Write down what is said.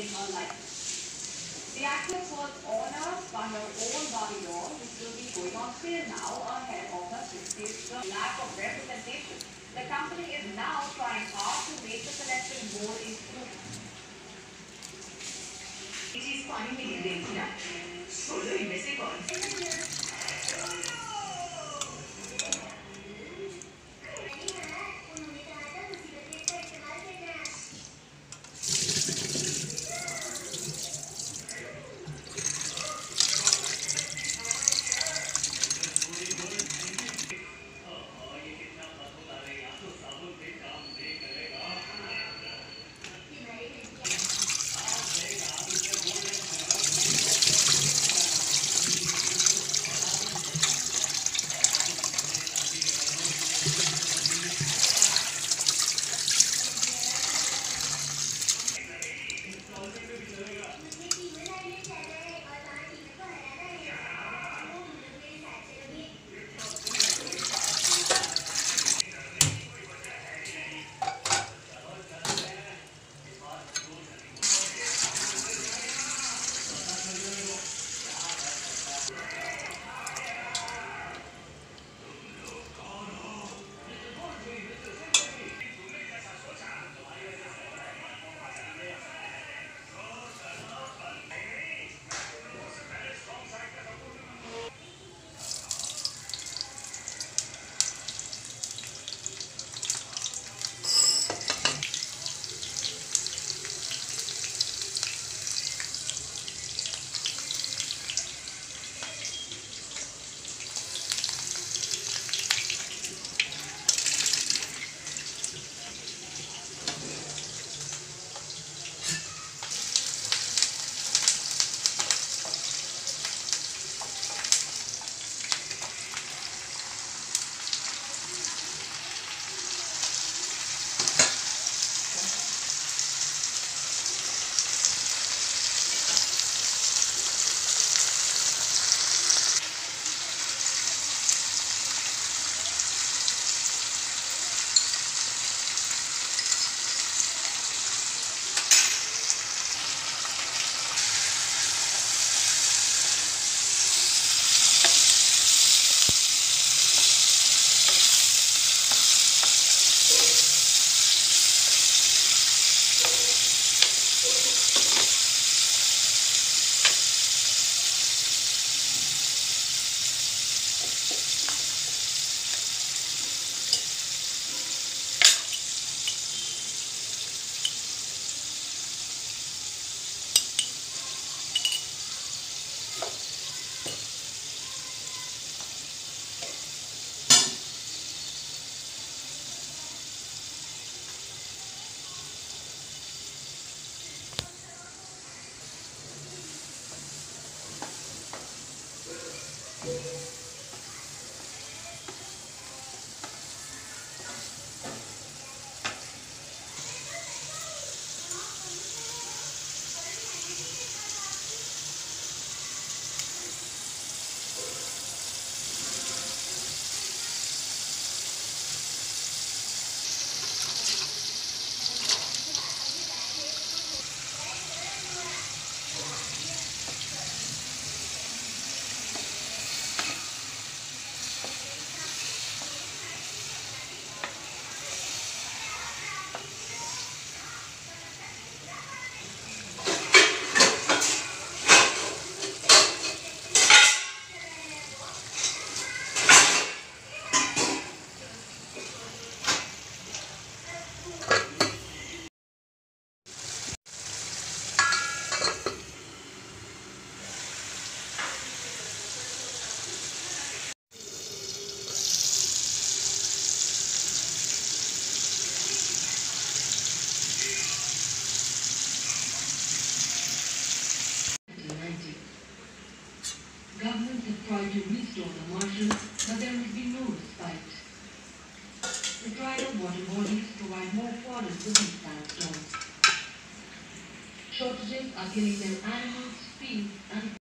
in her life. The actress was honored by her own body law, which will be going on sale now ahead of her 60th lack of representation. The company is now trying hard to make the selection more inclusive. It is finally Solo done. Solo investigadores. Tried to restore the marshes, but there has be no respite. The up water bodies provide more fodder for these sandstorms. Shortages are killing their animals, feed, and